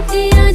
idea